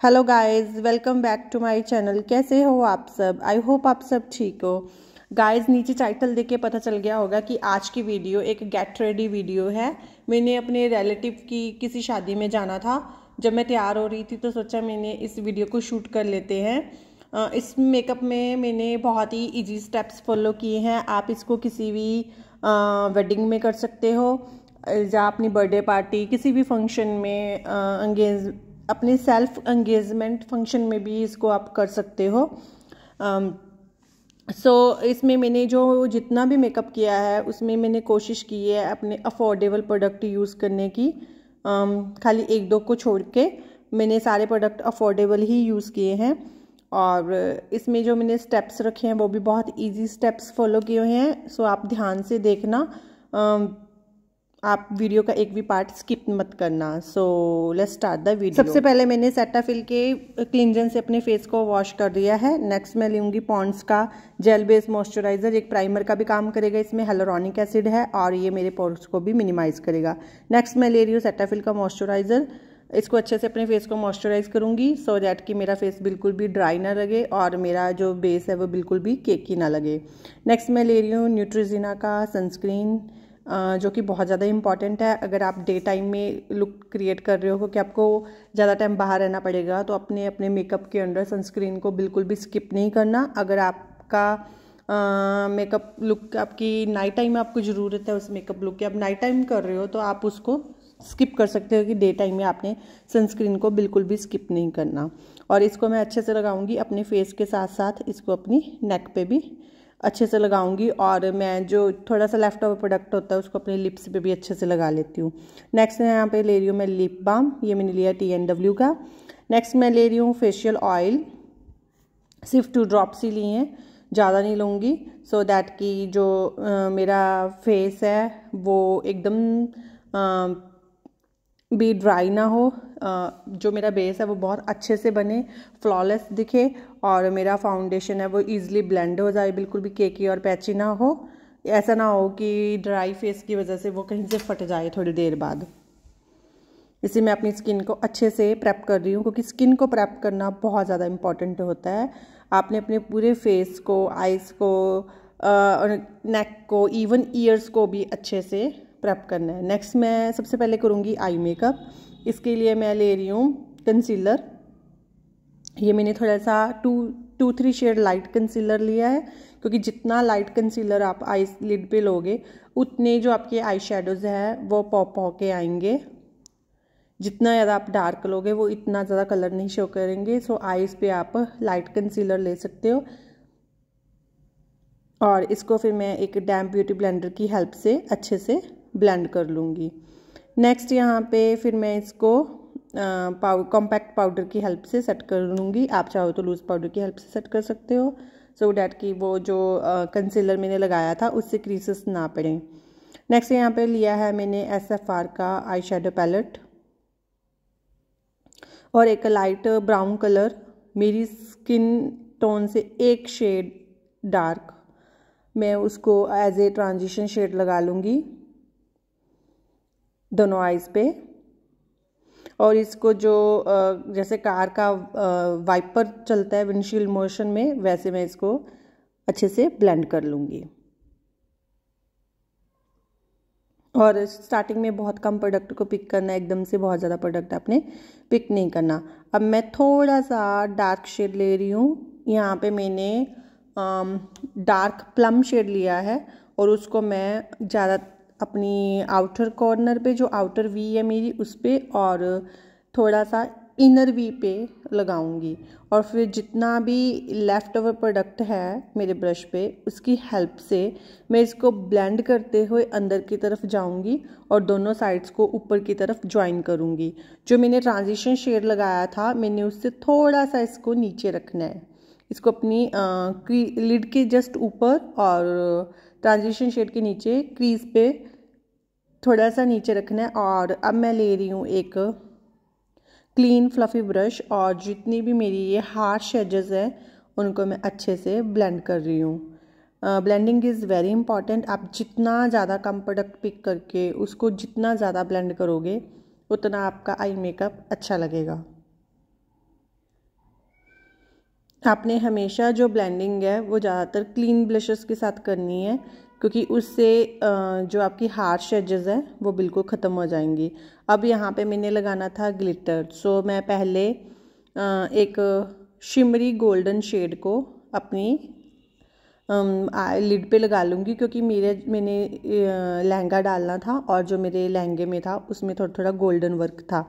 Hello guys welcome back to my channel कैसे हो आप सब? आई होप आप सब ठीक हो। गाइस नीचे टाइटल देख के पता चल गया होगा कि आज की वीडियो एक गेट रेडी वीडियो है। मैंने अपने रिलेटिव की किसी शादी में जाना था। जब मैं तैयार हो रही थी तो सोचा मैंने इस वीडियो को शूट कर लेते हैं। इस मेकअप में मैंने बहुत ही इजी स्टेप्स फॉलो किए हैं। आप इसको किसी भी वेडिंग में कर सकते हो। या अपनी बर्थडे पार्टी किसी भी फ़ंक्शन में अंगेज अपने सेल्फ एंगेजमेंट फ़ंक्शन में भी इसको आप कर सकते हो। सो um, so, इसमें मैंने जो जितना भी मेकअप किया है उसमें मैंने कोशिश की है अपने अफोर्डेबल प्रोडक्ट यूज़ करने की। Um, खाली एक दो को छोड़ के मैंने सारे प्रोडक्ट अफोर्डेबल ही यूज़ किए हैं। और इसमें जो मैंने स्टेप्स रखे हैं वो भी बहुत इजी स्टेप्स फॉलो किए हुए हैं। सो so, आप ध्यान से देखना। Um, आप वीडियो का एक भी पार्ट स्किप मत करना. So let's start the video सबसे पहले मैंने सेटाफिल के क्लिनजन से अपने फेस को वॉश कर दिया है. नेक्स्ट मैं लूँगी पॉन्ड्स का जेल बेस्ड मॉइस्चराइजर एक प्राइमर का भी काम करेगा. इसमें हेलोरॉनिक एसिड है और ये मेरे पोर्स को भी मिनिमाइज करेगा. नेक्स्ट मैं ले रही हूँ सेटाफिल का मॉइस्चराइजर इसको अच्छे से अपने फेस को मॉइस्चराइज करूँगी सो so दैट कि मेरा फेस बिल्कुल भी ड्राई ना लगे और मेरा जो बेस है वो बिल्कुल भी केकी ना लगे. नेक्स्ट मैं ले रही हूँ न्यूट्रीजिना का सनस्क्रीन जो कि बहुत ज़्यादा इंपॉर्टेंट है। अगर आप डे टाइम में लुक क्रिएट कर रहे हो, क्योंकि आपको ज़्यादा टाइम बाहर रहना पड़ेगा तो अपने अपने मेकअप के अंडर सनस्क्रीन को बिल्कुल भी स्किप नहीं करना। अगर आपका मेकअप लुक आपकी नाइट टाइम में आपको ज़रूरत है उस मेकअप लुक की, आप नाइट टाइम कर रहे हो तो आप उसको स्किप कर सकते हो कि डे टाइम में आपने सनस्क्रीन को बिल्कुल भी स्किप नहीं करना। और इसको मैं अच्छे से लगाऊँगी अपने फेस के साथ साथ इसको अपनी नेक पे भी। अच्छे से लगाऊँगी और मैं जो थोड़ा सा लेफ़्ट ओवर प्रोडक्ट होता है उसको अपने लिप्स पे भी अच्छे से लगा लेती हूँ। नेक्स्ट मैं यहाँ पे ले रही हूँ मैं लिप बाम ये मैंने लिया टी एन डब्ल्यू का। नेक्स्ट मैं ले रही हूँ फेशियल ऑयल सिर्फ़ टू ड्रॉप्स ही लिए हैं ज़्यादा नहीं लूँगी सो दैट कि जो आ, मेरा फेस है वो एकदम भी ड्राई ना हो जो मेरा बेस है वो बहुत अच्छे से बने फ्लॉलेस दिखे और मेरा फाउंडेशन है वो ईजिली ब्लेंड हो जाए, बिल्कुल भी केकी और पैची ना हो। ऐसा ना हो कि ड्राई फेस की वजह से वो कहीं से फट जाए थोड़ी देर बाद। इसी मैं अपनी स्किन को अच्छे से प्रेप कर रही हूँ, क्योंकि स्किन को प्रेप करना बहुत ज़्यादा इंपॉर्टेंट होता है। आपने अपने पूरे फेस को आइज़ को नेक को इवन ईयर्स को भी अच्छे से प्रेप करना है। नेक्स्ट मैं सबसे पहले करूँगी आई मेकअप इसके लिए मैं ले रही हूँ कंसीलर ये मैंने थोड़ा सा two two three shade light concealer लिया है, क्योंकि जितना लाइट कंसीलर आप आई लिड पे लोगे, उतने जो आपके आई शेडोज़ हैं, वो पॉप होके आएँगे। जितना ज़्यादा आप डार्क लोगे, वो इतना ज़्यादा कलर नहीं शो करेंगे। सो आईज़ पे आप लाइट कंसीलर ले सकते हो। और इसको फिर मैं एक डैम ब्यूटी ब्लेंडर की हेल्प से अच्छे से ब्लेंड कर लूँगी। नेक्स्ट यहाँ पे फिर मैं इसको कॉम्पैक्ट पाउडर की हेल्प से सेट कर लूँगी। आप चाहो तो लूज़ पाउडर की हेल्प से सेट कर सकते हो। सो so डैट कि वो जो कंसीलर मैंने लगाया था, उससे क्रीसेस ना पड़े। नेक्स्ट यहाँ पे लिया है मैंने एस एफ़ आर का आई शेडो पैलेट और एक लाइट ब्राउन कलर मेरी स्किन टोन से एक शेड डार्क मैं उसको एज ए ट्रांजिशन शेड लगा लूँगी। दोनों आइज़ पे। और इसको जो जैसे कार का वाइपर चलता है विंडशील्ड मोशन में, वैसे मैं इसको अच्छे से ब्लेंड कर लूँगी। और स्टार्टिंग में बहुत कम प्रोडक्ट को पिक करना, एकदम से बहुत ज़्यादा प्रोडक्ट आपने पिक नहीं करना। अब मैं थोड़ा सा डार्क शेड ले रही हूँ। यहाँ पे मैंने डार्क प्लम शेड लिया है और उसको मैं ज़्यादा अपनी आउटर कॉर्नर पे, जो आउटर वी है मेरी, उस पर और थोड़ा सा इनर वी पे लगाऊँगी। और फिर जितना भी लेफ़्ट ओवर प्रोडक्ट है मेरे ब्रश पे, उसकी हेल्प से मैं इसको ब्लेंड करते हुए अंदर की तरफ़ जाऊँगी और दोनों साइड्स को ऊपर की तरफ़ ज्वाइन करूँगी। जो मैंने ट्रांजिशन शेड लगाया था, मैंने उससे थोड़ा सा इसको नीचे रखना है। इसको अपनी लिड के जस्ट ऊपर और ट्रांजिशन शेड के नीचे क्रीज पे थोड़ा सा नीचे रखना है और अब मैं ले रही हूँ एक क्लीन फ्लफ़ी ब्रश और जितनी भी मेरी ये हार्श एजेस हैं, उनको मैं अच्छे से ब्लेंड कर रही हूँ। ब्लेंडिंग इज़ वेरी इंपॉर्टेंट आप जितना ज़्यादा कम प्रोडक्ट पिक करके उसको जितना ज़्यादा ब्लेंड करोगे, उतना आपका आई मेकअप अच्छा लगेगा। आपने हमेशा जो ब्लेंडिंग है, वो ज़्यादातर क्लीन ब्लशेस के साथ करनी है, क्योंकि उससे जो आपकी हार्श एजेस है, वो बिल्कुल ख़त्म हो जाएँगी। अब यहाँ पे मैंने लगाना था ग्लिटर सो मैं पहले एक शिमरी गोल्डन शेड को अपनी लिड पे लगा लूँगी, क्योंकि मेरे, मैंने लहंगा डालना था और जो मेरे लहंगे में था, उसमें थोड़ा थोड़ा गोल्डन वर्क था।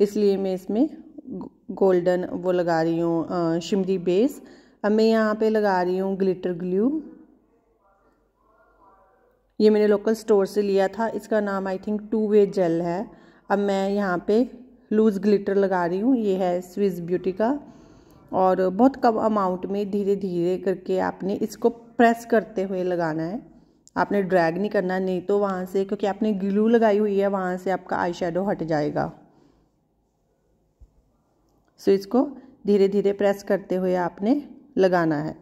इसलिए मैं इसमें गोल्डन वो लगा रही हूँ शिमरी बेस। अब मैं यहाँ पे लगा रही हूँ ग्लिटर ग्लू। ये मैंने लोकल स्टोर से लिया था। इसका नाम I think two way gel है। अब मैं यहाँ पे लूज़ ग्लिटर लगा रही हूँ। ये है स्विस ब्यूटी का। और बहुत कम अमाउंट में धीरे धीरे करके आपने इसको प्रेस करते हुए लगाना है। आपने ड्रैग नहीं करना, नहीं तो वहाँ से, क्योंकि आपने ग्लू लगाई हुई है, वहाँ से आपका आई हट जाएगा। सो इसको धीरे धीरे प्रेस करते हुए आपने लगाना है।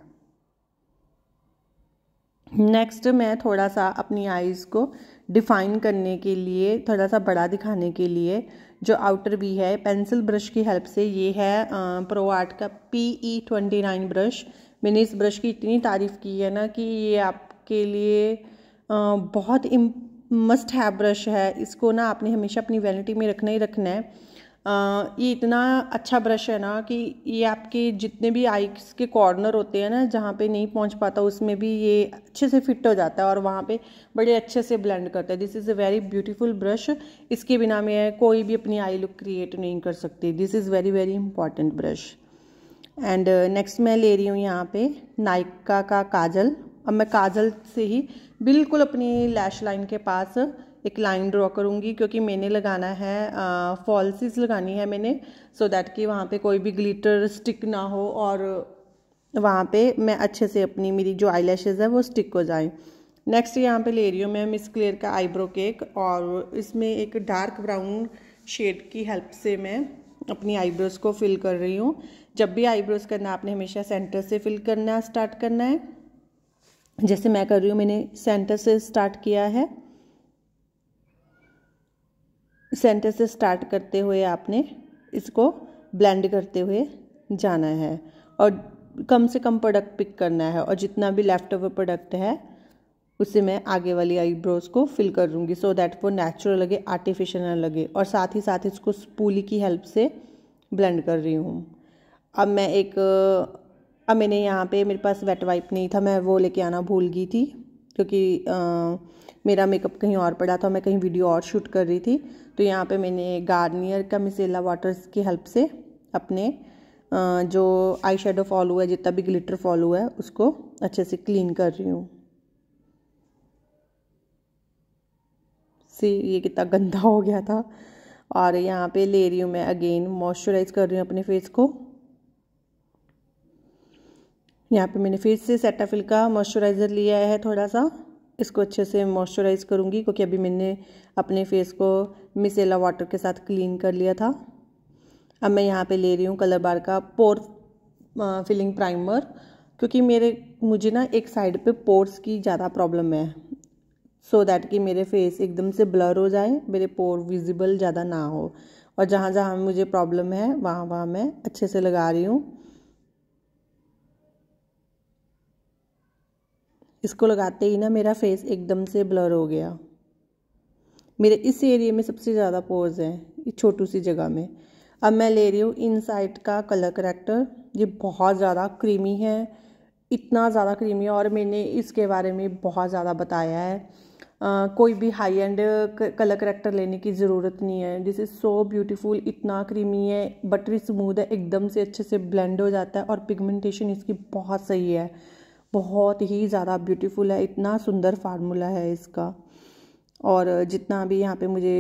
नेक्स्ट मैं थोड़ा सा अपनी आईज़ को डिफ़ाइन करने के लिए थोड़ा सा बड़ा दिखाने के लिए जो आउटर भी है पेंसिल ब्रश की हेल्प से ये है प्रो आर्ट का P E twenty nine brush मैंने इस ब्रश की इतनी तारीफ़ की है ना कि ये आपके लिए आ, बहुत मस्ट है ब्रश है। इसको ना आपने हमेशा अपनी वैनिटी में रखना ही रखना है। ये इतना अच्छा ब्रश है ना कि ये आपके जितने भी आइस के कॉर्नर होते हैं ना, जहाँ पे नहीं पहुँच पाता, उसमें भी ये अच्छे से फिट हो जाता है और वहाँ पे बड़े अच्छे से ब्लेंड करता है। This is a very beautiful brush इसके बिना मैं कोई भी अपनी आई लुक क्रिएट नहीं कर सकती। This is very very important brush and next मैं ले रही हूँ यहाँ पे नाइका का काजल। अब मैं काजल से ही बिल्कुल अपनी लैश लाइन के पास एक लाइन ड्रॉ करूँगी क्योंकि मैंने लगाना है फॉल्सिस लगानी है मैंने सो so दैट कि वहाँ पे कोई भी ग्लिटर स्टिक ना हो और वहाँ पे मैं अच्छे से अपनी मेरी जो आई है वो स्टिक हो जाए। नेक्स्ट यहाँ पे ले रही हूँ मैं मिस क्लियर का आईब्रो केक और इसमें एक डार्क ब्राउन शेड की हेल्प से मैं अपनी आईब्रोज को फिल कर रही हूँ। जब भी आईब्रोज करना आपने हमेशा सेंटर से फिल करना स्टार्ट करना है। जैसे मैं कर रही हूँ, मैंने सेंटर से स्टार्ट किया है। सेंटर से स्टार्ट करते हुए आपने इसको ब्लेंड करते हुए जाना है और कम से कम प्रोडक्ट पिक करना है और जितना भी लेफ़्ट ओवर प्रोडक्ट है उससे मैं आगे वाली आईब्रोज को फिल कर दूँगी सो दैट वो नेचुरल लगे आर्टिफिशियल ना लगे और साथ ही साथ इसको स्पूली की हेल्प से ब्लेंड कर रही हूँ। अब मैं एक अब मैंने यहाँ पे मेरे पास वेट वाइप नहीं था मैं वो लेके आना भूल गई थी क्योंकि आ, मेरा मेकअप कहीं और पड़ा था मैं कहीं वीडियो और शूट कर रही थी। तो यहाँ पे मैंने गार्नियर का मिसेला वाटर्स की हेल्प से अपने जो आई शेडो फॉल हुआ है, जितना भी ग्लिटर फॉल हुआ है, उसको अच्छे से क्लीन कर रही हूँ। सी ये कितना गंदा हो गया था। और यहाँ पे ले रही हूँ मैं अगेन मॉइस्चराइज कर रही हूँ अपने फेस को। यहाँ पे मैंने फिर से सेटाफिल का मॉइस्चराइज़र लिया है थोड़ा सा। इसको अच्छे से मॉइस्चराइज़ करूँगी, क्योंकि अभी मैंने अपने फेस को मिसेला वाटर के साथ क्लीन कर लिया था। अब मैं यहाँ पे ले रही हूँ कलर बार का पोर फिलिंग प्राइमर क्योंकि मेरे, मुझे ना एक साइड पे पोर्स की ज़्यादा प्रॉब्लम है। सो so दैट कि मेरे फेस एकदम से ब्लर हो जाए, मेरे पोर विजिबल ज़्यादा ना हो। और जहाँ जहाँ मुझे प्रॉब्लम है वहाँ वहाँ मैं अच्छे से लगा रही हूँ। इसको लगाते ही ना मेरा फेस एकदम से ब्लर हो गया। मेरे इस एरिया में सबसे ज़्यादा पोज है इस छोटू सी जगह में। अब मैं ले रही हूँ इन साइड का कलर करेक्टर ये बहुत ज़्यादा क्रीमी है इतना ज़्यादा क्रीमी है और मैंने इसके बारे में बहुत ज़्यादा बताया है। आ, कोई भी हाई एंड कलर करेक्टर लेने की ज़रूरत नहीं है। दिस इज़ सो ब्यूटीफुल इतना क्रीमी है बटरी स्मूथ है एकदम से अच्छे से ब्लेंड हो जाता है और पिगमेंटेशन इसकी बहुत सही है। बहुत ही ज़्यादा ब्यूटीफुल है, इतना सुंदर फार्मूला है इसका। और जितना भी यहाँ पे मुझे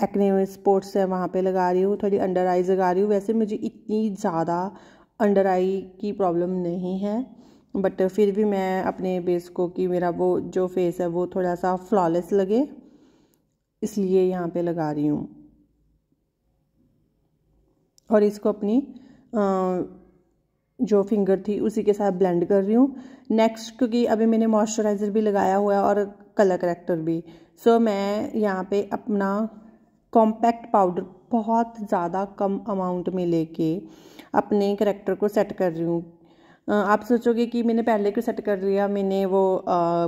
एक्ने स्पोर्ट्स है, वहाँ पे लगा रही हूँ, थोड़ी अंडर आईज लगा रही हूँ, वैसे मुझे इतनी ज़्यादा अंडर आई की प्रॉब्लम नहीं है। बट फिर भी मैं अपने बेस को कि मेरा वो जो फेस है वो थोड़ा सा फ्लॉलेस लगे, इसलिए यहाँ पे लगा रही हूँ। और इसको अपनी जो फिंगर थी उसी के साथ ब्लेंड कर रही हूँ। नेक्स्ट क्योंकि अभी मैंने मॉइस्चराइज़र भी लगाया हुआ है और कलर करेक्टर भी। सो so, मैं यहाँ पे अपना कॉम्पैक्ट पाउडर बहुत ज़्यादा कम अमाउंट में लेके अपने करेक्टर को सेट कर रही हूँ। आप सोचोगे कि मैंने पहले क्यों सेट कर लिया? मैंने वो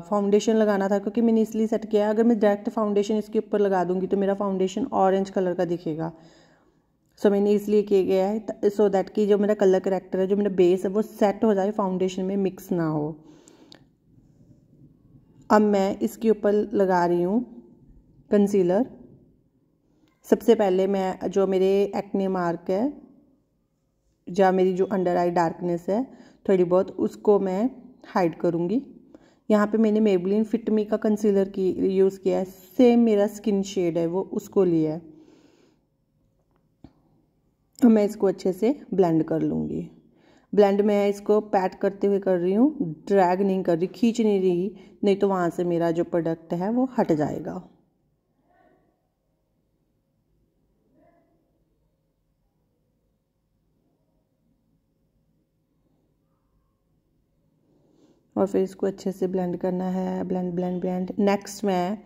फाउंडेशन लगाना था क्योंकि मैंने इसलिए सेट किया अगर मैं डायरेक्ट फाउंडेशन इसके ऊपर लगा दूँगी तो मेरा फाउंडेशन ऑरेंज कलर का दिखेगा। सो मैंने इसलिए किया गया है सो दैट कि जो मेरा कलर करेक्टर है, जो मेरा बेस है, वो सेट हो जाए फाउंडेशन में मिक्स ना हो। अब मैं इसके ऊपर लगा रही हूँ कंसीलर सबसे पहले मैं जो मेरे एक्ने मार्क है, या मेरी जो अंडर आई डार्कनेस है, थोड़ी बहुत, उसको मैं हाइड करूँगी। यहाँ पे मैंने मेबलिन फिटमी का कंसीलर की यूज़ किया है। सेम मेरा स्किन शेड है, वो उसको लिया है। अब मैं इसको अच्छे से ब्लेंड कर लूँगी। ब्लेंड मैं इसको पैट करते हुए कर रही हूँ ड्रैग नहीं कर रही, खींच नहीं रही, नहीं तो वहाँ से मेरा जो प्रोडक्ट है वो हट जाएगा। और फिर इसको अच्छे से ब्लेंड करना है ब्लेंड ब्लेंड ब्लेंड नेक्स्ट मैं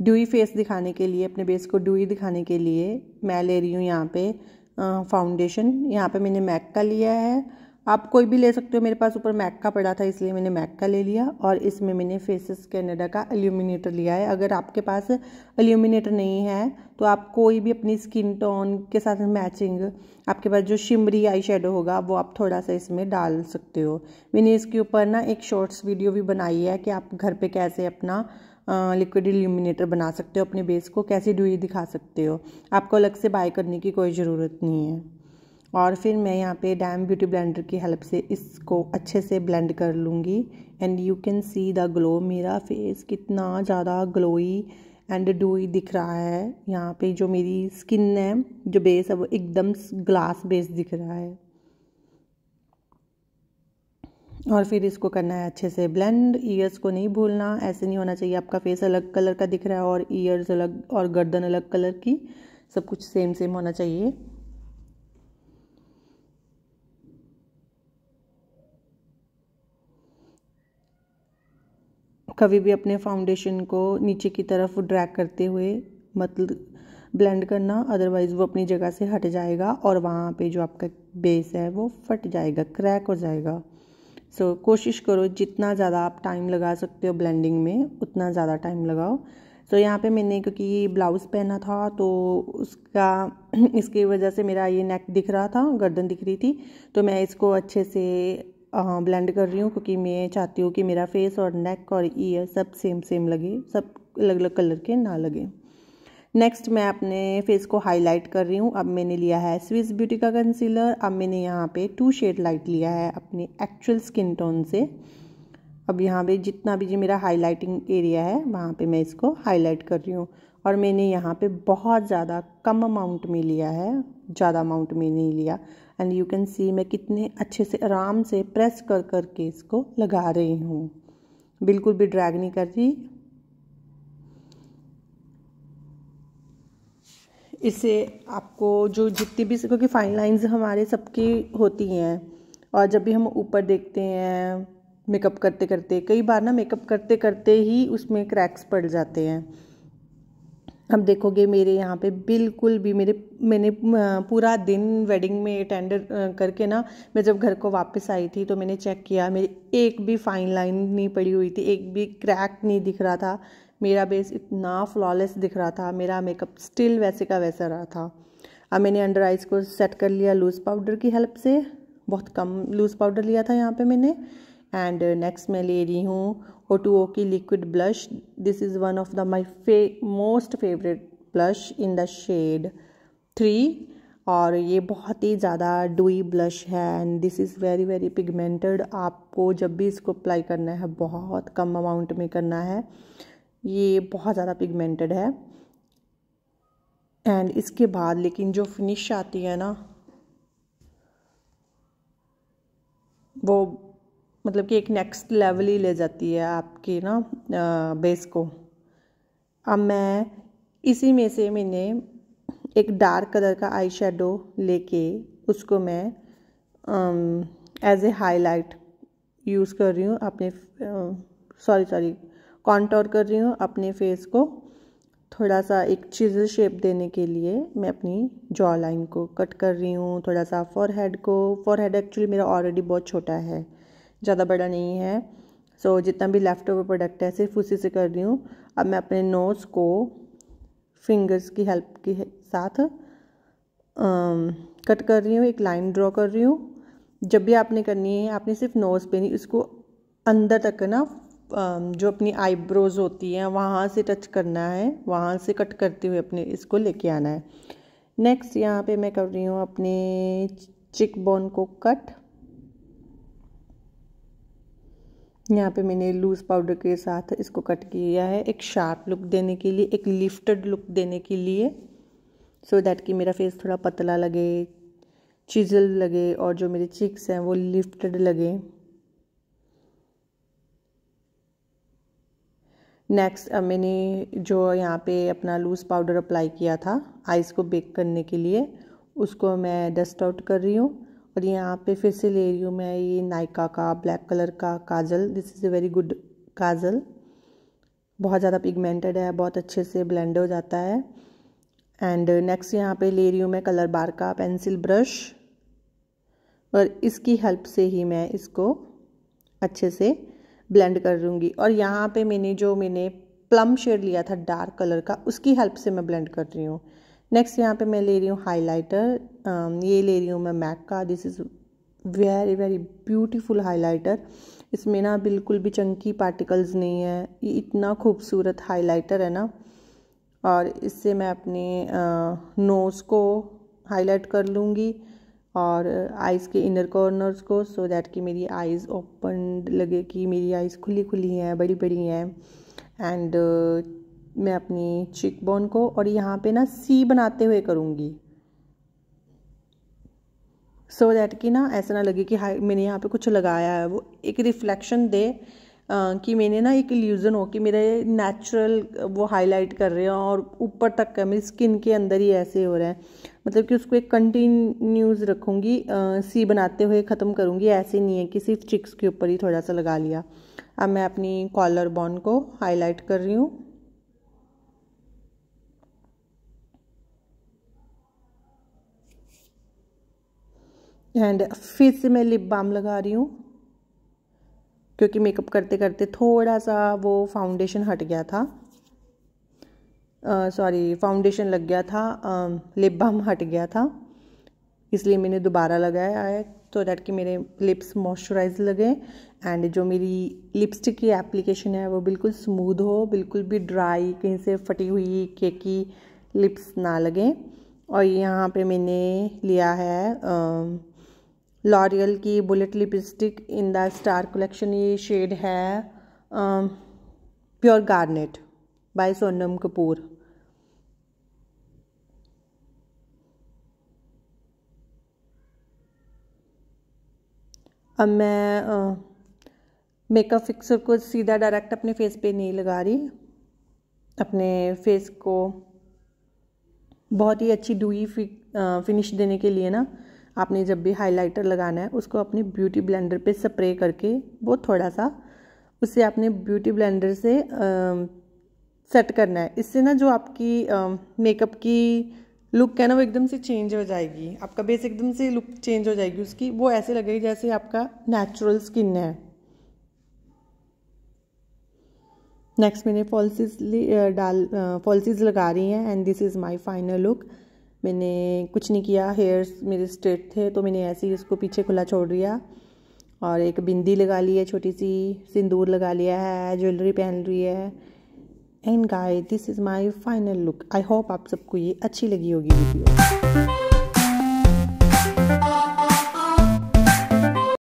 ड्यूई फेस दिखाने के लिए, अपने बेस को ड्यूई दिखाने के लिए मैं ले रही हूँ यहाँ पे फाउंडेशन यहाँ पे मैंने मैक का लिया है। आप कोई भी ले सकते हो, मेरे पास ऊपर मैक का पड़ा था, इसलिए मैंने मैक का ले लिया और इसमें मैंने फेसेस कैनेडा का एल्यूमिनेटर लिया है। अगर आपके पास एल्यूमिनेटर नहीं है तो आप कोई भी अपनी स्किन टोन के साथ मैचिंग आपके पास जो शिमरी आई शेडो होगा, वो आप थोड़ा सा इसमें डाल सकते हो। मैंने इसके ऊपर ना एक शॉर्ट्स वीडियो भी बनाई है कि आप घर पर कैसे अपना लिक्विड इल्यूमिनेटर बना सकते हो अपने बेस को। कैसे ड्यूई दिखा सकते हो? आपको अलग से बाय करने की कोई ज़रूरत नहीं है। और फिर मैं यहाँ पे डैम ब्यूटी ब्लेंडर की हेल्प से इसको अच्छे से ब्लेंड कर लूँगी। And you can see the glow मेरा फेस कितना ज़्यादा ग्लोई एंड डूई दिख रहा है। यहाँ पे जो मेरी स्किन है, जो बेस है, वो एकदम ग्लास बेस दिख रहा है। और फिर इसको करना है अच्छे से ब्लेंड ईयर्स को नहीं भूलना, ऐसे नहीं होना चाहिए। आपका फेस अलग कलर का दिख रहा है और ईयर्स अलग और गर्दन अलग कलर की, सब कुछ सेम सेम होना चाहिए। कभी भी अपने फाउंडेशन को नीचे की तरफ़ ड्रैग करते हुए मतलब ब्लेंड करना अदरवाइज़ वो अपनी जगह से हट जाएगा और वहाँ पे जो आपका बेस है वो फट जाएगा क्रैक हो जाएगा। सो so, कोशिश करो जितना ज़्यादा आप टाइम लगा सकते हो ब्लेंडिंग में उतना ज़्यादा टाइम लगाओ। सो so, यहाँ पे मैंने क्योंकि ब्लाउज़ पहना था तो उसका इसकी वजह से मेरा ये नेक दिख रहा था गर्दन दिख रही थी। तो मैं इसको अच्छे से ब्लेंड कर रही हूँ क्योंकि मैं चाहती हूँ कि मेरा फेस और नेक और ईयर सब सेम सेम लगे सब अलग अलग कलर के ना लगे। नेक्स्ट मैं अपने फेस को हाईलाइट कर रही हूँ। अब मैंने लिया है स्विस ब्यूटी का कंसीलर अब मैंने यहाँ पे टू शेड लाइट लिया है अपने एक्चुअल स्किन टोन से। अब यहाँ पे जितना भी जो मेरा हाईलाइटिंग एरिया है, वहाँ पे मैं इसको हाईलाइट कर रही हूँ। और मैंने यहाँ पे बहुत ज़्यादा कम अमाउंट में लिया है। ज़्यादा अमाउंट में नहीं लिया। एंड यू कैन सी मैं कितने अच्छे से आराम से प्रेस कर कर के इसको लगा रही हूँ। बिल्कुल भी ड्रैग नहीं कर रही। इससे आपको जो जितनी भी, क्योंकि फाइन लाइंस हमारे सबकी होती हैं। और जब भी हम ऊपर देखते हैं मेकअप करते करते कई बार ना मेकअप करते करते ही उसमें क्रैक्स पड़ जाते हैं। अब देखोगे मेरे यहाँ पे बिल्कुल भी मेरे, मैंने पूरा दिन वेडिंग में अटेंड करके ना मैं जब घर को वापस आई थी तो मैंने चेक किया, मेरी एक भी फाइन लाइन नहीं पड़ी हुई थी, एक भी क्रैक नहीं दिख रहा था। मेरा बेस इतना फ्लॉलेस दिख रहा था, मेरा मेकअप स्टिल वैसे का वैसा रहा था। अब मैंने अंडर आइज़ को सेट कर लिया लूज़ पाउडर की हेल्प से। बहुत कम लूज़ पाउडर लिया था यहाँ पे मैंने। एंड नेक्स्ट मैं ले रही हूँ ओ टू ओ की liquid blush this is one of the my फे most favourite blush in the shade three और ये बहुत ही ज़्यादा डुई ब्लश है and this is very very pigmented आपको जब भी इसको अप्लाई करना है, बहुत कम अमाउंट में करना है। ये बहुत ज़्यादा पिगमेंटेड है। एंड इसके बाद लेकिन जो फिनिश आती है ना, वो मतलब कि एक नेक्स्ट लेवल ही ले जाती है आपके ना बेस को। अब मैं इसी में से मैंने एक डार्क कलर का आई शेडो लेके उसको मैं एज ए हाईलाइट यूज़ कर रही हूँ अपने सॉरी सॉरी कॉन्टोर कर रही हूँ अपने फेस को। थोड़ा सा एक चीज़ शेप देने के लिए मैं अपनी जॉ लाइन को कट कर रही हूँ। थोड़ा सा फॉर हेड को। फॉर हेड एक्चुअली मेरा ऑलरेडी बहुत छोटा है ज़्यादा बड़ा नहीं है। सो so, जितना भी लेफ़्ट ओवर प्रोडक्ट है सिर्फ़ उसी से कर रही हूँ। अब मैं अपने नोज़ को फिंगर्स की हेल्प के साथ कट कर रही हूँ एक लाइन ड्रॉ कर रही हूँ। जब भी आपने करनी है आपने सिर्फ़ नोज़ पे नहीं इसको अंदर तक ना जो अपनी आईब्रोज होती हैं, वहाँ से टच करना है, वहाँ से कट करते हुए अपने इसको लेके आना है। नेक्स्ट यहाँ पे मैं कर रही हूँ अपने चिक बोन को कट। यहाँ पे मैंने लूज़ पाउडर के साथ इसको कट किया है, एक शार्प लुक देने के लिए, एक लिफ्टेड लुक देने के लिए सो so दैट कि मेरा फेस थोड़ा पतला लगे चिजल लगे, और जो मेरे चिक्स हैं वो लिफ्टेड लगे। नेक्स्ट मैंने जो यहाँ पे अपना लूज़ पाउडर अप्लाई किया था आइस को बेक करने के लिए, उसको मैं डस्ट आउट कर रही हूँ और यहाँ पे फिर से ले रही हूँ मैं ये नायका का ब्लैक कलर का kajal. This is a very good kajal. बहुत ज़्यादा पिगमेंटेड है, बहुत अच्छे से ब्लेंड हो जाता है। एंड नेक्स्ट यहाँ पे ले रही हूँ मैं कलर बार का पेंसिल ब्रश और इसकी हेल्प से ही मैं इसको अच्छे से ब्लेंड कर लूँगी। और यहाँ पे मैंने जो मैंने प्लम शेड लिया था डार्क कलर का, उसकी हेल्प से मैं ब्लेंड कर रही हूँ। नेक्स्ट यहाँ पे मैं ले रही हूँ हाइलाइटर ये ले रही हूँ मैं मैक का। This is very very beautiful highlighter इसमें ना बिल्कुल भी चंकी पार्टिकल्स नहीं है। ये इतना खूबसूरत हाइलाइटर है ना। और इससे मैं अपने नोज़ को हाईलाइट कर लूँगी। और आइज़ के इनर कॉर्नर्स को सो so दैट कि मेरी आइज़ ओपन लगे कि मेरी आइज़ खुली खुली हैं बड़ी बड़ी हैं। एंड uh, मैं अपनी चिक बोन को और यहाँ पे ना सी बनाते हुए करूँगी। सो so दैट कि ना ऐसा ना लगे कि हाई मैंने यहाँ पे कुछ लगाया है। वो एक रिफ्लेक्शन दे कि मैंने ना एक इल्यूज़न हो कि मेरे नेचुरल वो हाईलाइट कर रहे हैं और ऊपर तक का मेरी स्किन के अंदर ही ऐसे हो रहा है। मतलब कि उसको एक कंटिन्यूज रखूँगी सी बनाते हुए ख़त्म करूँगी, ऐसे नहीं है कि सिर्फ़ चिक्स के ऊपर ही थोड़ा सा लगा लिया। अब मैं अपनी कॉलर बॉन को हाईलाइट कर रही हूँ। एंड फिर से मैं लिप बाम लगा रही हूँ। क्योंकि मेकअप करते करते थोड़ा सा वो फाउंडेशन हट गया था। सॉरी फाउंडेशन लग गया था लिप बाम हट गया था। इसलिए मैंने दोबारा लगाया है तो डैट कि मेरे लिप्स मॉइस्चराइज लगे एंड जो मेरी लिपस्टिक की एप्लीकेशन है वो बिल्कुल स्मूथ हो, बिल्कुल भी ड्राई कहीं से फटी हुई केकी लिप्स ना लगे। और यहाँ पे मैंने लिया है लॉरियल की bullet lipstick in the star collection ये शेड है pure garnet by Sonam Kapoor अब मैं मेकअप फिक्सर को सीधा डायरेक्ट अपने फेस पे नहीं लगा रही। अपने फेस को बहुत ही अच्छी डुई फिनिश देने के लिए ना। आपने जब भी हाइलाइटर लगाना है, उसको अपने ब्यूटी ब्लेंडर पे स्प्रे करके, वो थोड़ा सा उसे अपने ब्यूटी ब्लेंडर से सेट करना है। इससे ना जो आपकी मेकअप की लुक है ना, वो एकदम से चेंज हो जाएगी। आपका बेस एकदम से लुक चेंज हो जाएगी उसकी। वो ऐसे लगेगी जैसे आपका नेचुरल स्किन है। नेक्स्ट मैंने फॉल्सिस डाल फॉल्सिस लगा रही हैं and this is my final look मैंने कुछ नहीं किया हेयर्स मेरे स्ट्रेट थे तो मैंने ऐसे ही इसको पीछे खुला छोड़ दिया और एक बिंदी लगा ली है, छोटी सी, सिंदूर लगा लिया है ज्वेलरी पहन रही है। And guy this is my final look I hope आप सबको ये अच्छी लगी होगी वीडियो